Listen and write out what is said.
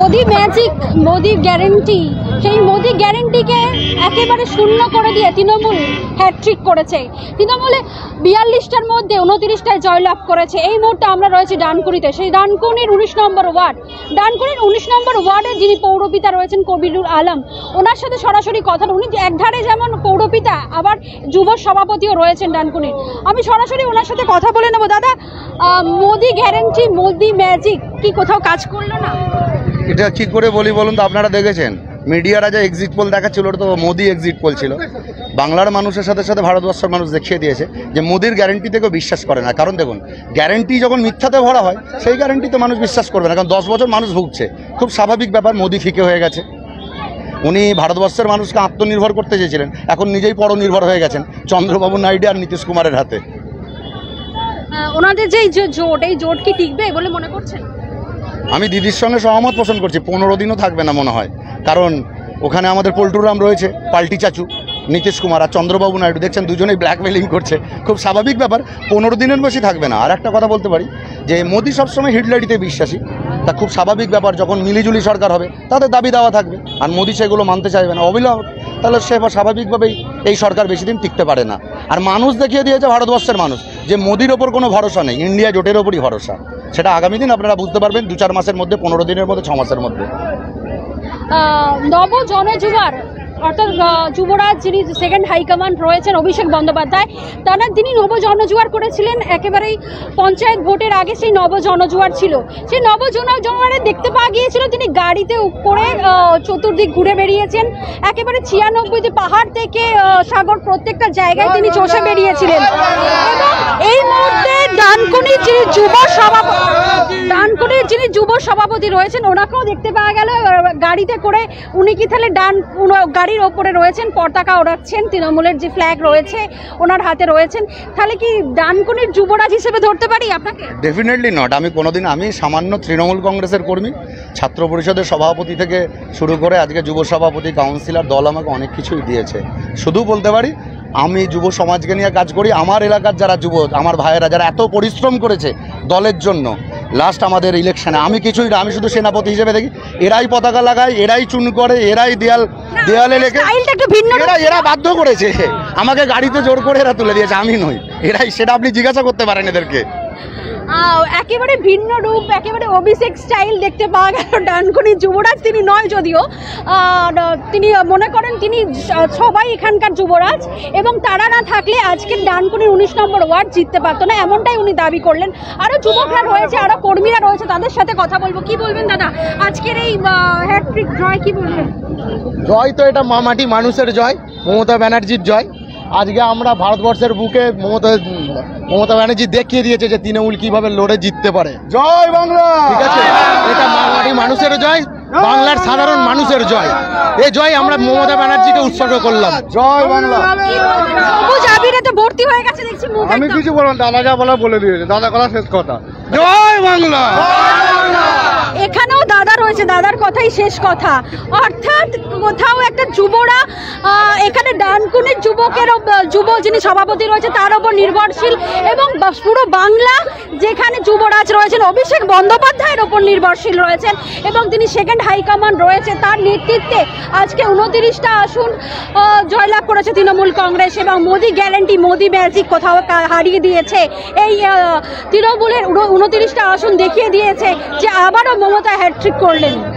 Modi magic Modi guarantee সেই মোদি গ্যারেন্টিকে একেবারে শূন্য করে দিয়ে তৃণমূল হ্যাট্রিক করেছে। তৃণমূলে বিয়াল্লিশটার মধ্যে উনতিরিশটায় জয়লাভ করেছে। এই মুহূর্তে আমরা রয়েছি ডানকুনিতে। সেই ডানকুনির উনিশ নম্বর ওয়ার্ড। ডানকুনির উনিশ নম্বর ওয়ার্ডে যিনি পৌরপিতা রয়েছেন কবিরুল আলম, ওনার সাথে সরাসরি কথা উনি একধারে যেমন পৌরপিতা, আবার যুব সভাপতিও রয়েছেন ডানকুনির আমি সরাসরি ওনার সাথে কথা বলে নেব। দাদা মোদি গ্যারেন্টি মোদি ম্যাজিক কি কোথাও কাজ করল না? এটা কি করে বলি বলুন তো, আপনারা দেখেছেন? মিডিয়ারা যে এক্সিট পোল দেখাচ্ছিল, ওটা তো মোদি এক্সিট পোল ছিল। বাংলার মানুষের সাথে সাথে ভারতবর্ষের মানুষ দেখিয়ে দিয়েছে যে মোদির গ্যারেন্টি থেকেও বিশ্বাস করে না। কারণ দেখুন গ্যারেন্টি যখন মিথ্যাতে ভরা হয়, সেই গ্যারেন্টিতে মানুষ বিশ্বাস করবে না, কারণ দশ বছর মানুষ ভুগছে। খুব স্বাভাবিক ব্যাপার, মোদি ফিকে হয়ে গেছে। উনি ভারতবর্ষের মানুষকে আত্মনির্ভর করতে চেয়েছিলেন, এখন নিজেই পরনির্ভর হয়ে গেছেন চন্দ্রবাবু নাইডু আর নীতিশ কুমারের হাতে। ওনাদের যে জোট, এই জোট কি টিকবে বলে মনে করছেন? আমি দিদির সঙ্গে সহমত পোষণ করছি, পনেরো দিনও থাকবে না মনে হয়। কারণ ওখানে আমাদের পল্টুরাম রয়েছে, পাল্টি চাচু, নীতিশ কুমার আর চন্দ্রবাবু নাইডু। দেখছেন দুজনেই ব্ল্যাকমেলিং করছে। খুব স্বাভাবিক ব্যাপার, পনেরো দিনের বেশি থাকবে না। আর একটা কথা বলতে পারি, যে মোদি সবসময় হিটলারিতে বিশ্বাসী। তা খুব স্বাভাবিক ব্যাপার, যখন মিলিজুলি সরকার হবে তাদের দাবি দেওয়া থাকবে। আর মোদি সেগুলো মানতে চাইবে না। অবিলম্ব তাহলে সে স্বাভাবিকভাবেই এই সরকার বেশি দিন টিকতে পারে না। আর মানুষ দেখিয়ে দিয়েছে ভারতবর্ষের মানুষ, যে মোদির ওপর কোনো ভরসা নেই। ইন্ডিয়া জোটের ওপরই ভরসা। সেটা আগামী দিন আপনারা বুঝতে পারবেন দু চার মাসের মধ্যে পনেরো দিনের মধ্যে ছ মাসের মধ্যে। নব জনজুয়ার অর্থাৎ যুবরাজ যিনি সেকেন্ড হাইকমান্ড রয়েছেন অভিষেক বন্দ্যোপাধ্যায় তারা তিনি নব জনজুয়ার করেছিলেন একেবারেই পঞ্চায়েত ভোটের আগে সেই নব জনজুয়ার ছিল। সেই নব জনজুয়ারে দেখতে পাওয়া গিয়েছিল তিনি গাড়িতে করে চতুর্দিক ঘুরে বেরিয়েছেন একেবারে ছিয়ানব্বইতে পাহাড় থেকে সাগর প্রত্যেকটা জায়গায় তিনি চষে বেরিয়েছিলেন ডানকুনির যিনি যুব সভাপতি ডানকুনির যিনি যুব সভাপতি রয়েছেন, ওনাকেও দেখতে পাওয়া গেল। গাড়িতে করে উনি কি তাহলে ডান গাড়ির ওপরে রয়েছেন, পতাকা ওড়াচ্ছেন, তৃণমূলের যে ফ্ল্যাগ রয়েছে, ওনার হাতে রয়েছেন। তাহলে কি ডানকুনির যুবরাজ হিসেবে ধরতে পারি আপনাকে? ডেফিনেটলি নট আমি কোনোদিন আমি সামান্য তৃণমূল কংগ্রেসের কর্মী, ছাত্র পরিষদের সভাপতি থেকে শুরু করে আজকে যুব সভাপতি কাউন্সিলর দল আমাকে অনেক কিছুই দিয়েছে। শুধু বলতে পারি আমি যুব সমাজকে নিয়ে কাজ করি আমার এলাকার যারা যুব আমার ভাইয়েরা যারা এত পরিশ্রম করেছে দলের জন্য লাস্ট আমাদের ইলেকশনে আমি কিছুই না আমি শুধু সেনাপতি হিসেবে দেখি এরাই পতাকা লাগায় এরাই চুন করে এরাই দেয়াল দেয়ালে লেখে এরা এরা বাধ্য করেছে। আমাকে গাড়িতে জোর করে এরা তুলে দিয়েছে আমি নই এরাই সেটা আপনি জিজ্ঞাসা করতে পারেন এদেরকে। একেবারে ভিন্ন রূপ, একেবারে অভিষেক স্টাইল দেখতে পাওয়া গেল ডানকুনি যুবরাজ, তিনি নয় যদিও। তিনি মনে করেন তিনি সবাই এখানকার যুবরাজ, এবং তারা না থাকলে আজকের ডানকুনির উনিশ নম্বর ওয়ার্ড জিততে পারতো না, এমনটাই উনি দাবি করলেন। আরও যুবকরা রয়েছে আরও কর্মীরা রয়েছে, তাদের সাথে কথা বলব। কি বলবেন, দাদা? আজকের এই হ্যাট্রিক জয় কি বলবেন? জয় তো এটা মামাটি মানুষের জয়, মমতা ব্যানার্জির জয়। আজকে আমরা ভারতবর্ষের বুকে মমতা মমতা ব্যানার্জি দেখিয়ে দিয়েছে যে তৃণমূল কীভাবে লড়ে জিততে পারে। জয় বাংলা! ঠিক আছে? এটা মামাটি মানুষের জয় বাংলার সাধারণ মানুষের জয়। এই জয় আমরা মমতা ব্যানার্জিকে উৎসর্গ করলাম। জয় বাংলা! ভর্তি হয়ে গেছে দেখছি আমি কিছু বললাম দাদা যা বলা বলে দিয়েছে। দাদা কথা শেষ কথা। জয় বাংলা! এখানেও দাদা রয়েছে, দাদার কথাই শেষ কথা। অর্থাৎ কোথাও একটা যুবরা এখানে ডানকুনির যুবকের যুব যিনি সভাপতি রয়েছে, তার ওপর নির্ভরশীল এবং পুরো বাংলা যেখানে যুবরাজ রয়েছেন, অভিষেক বন্দ্যোপাধ্যায়ের ওপর নির্ভরশীল রয়েছেন এবং তিনি সেকেন্ড হাইকমান্ড রয়েছে। তার নেতৃত্বে আজকে উনতিরিশটা আসন জয়লাভ করেছে তৃণমূল কংগ্রেস এবং মোদি গ্যারেন্টি মোদি ম্যাজিক কোথাও হারিয়ে দিয়েছে। এই তৃণমূলের উনতিরিশটা আসন দেখিয়ে দিয়েছে যে আবারও মমতা হ্যাট্রিক করলেন